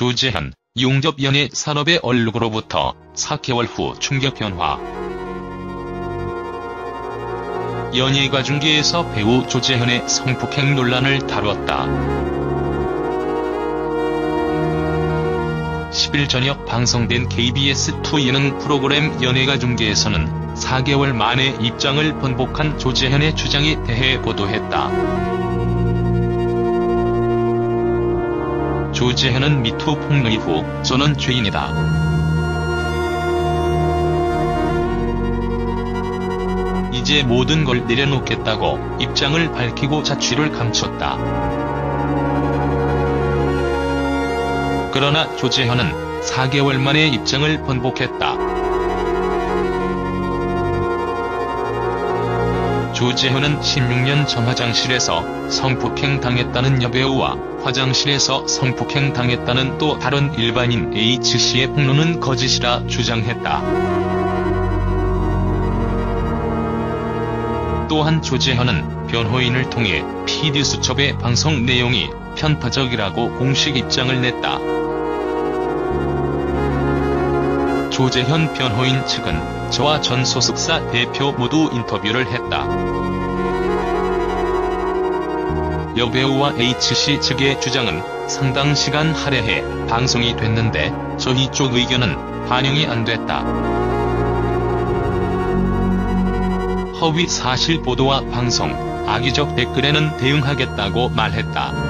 조재현, 용접 연예 산업의 얼룩으로부터 4개월 후 충격 변화. 연예가 중계에서 배우 조재현의 성폭행 논란을 다뤘다. 10일 저녁 방송된 KBS2 예능 프로그램 연예가 중계에서는 4개월 만에 입장을 번복한 조재현의 주장에 대해 보도했다. 조재현은 미투 폭로 이후 저는 죄인이다. 이제 모든 걸 내려놓겠다고 입장을 밝히고 자취를 감췄다. 그러나 조재현은 4개월 만에 입장을 번복했다. 조재현은 16년 전 화장실에서 성폭행 당했다는 여배우와 화장실에서 성폭행 당했다는 또 다른 일반인 H씨의 폭로는 거짓이라 주장했다. 또한 조재현은 변호인을 통해 PD수첩의 방송 내용이 편파적이라고 공식 입장을 냈다. 조재현 변호인 측은 저와 전 소속사 대표 모두 인터뷰를 했다. 여배우와 H씨 측의 주장은 상당 시간 할애해 방송이 됐는데 저희 쪽 의견은 반영이 안 됐다. 허위 사실 보도와 방송, 악의적 댓글에는 대응하겠다고 말했다.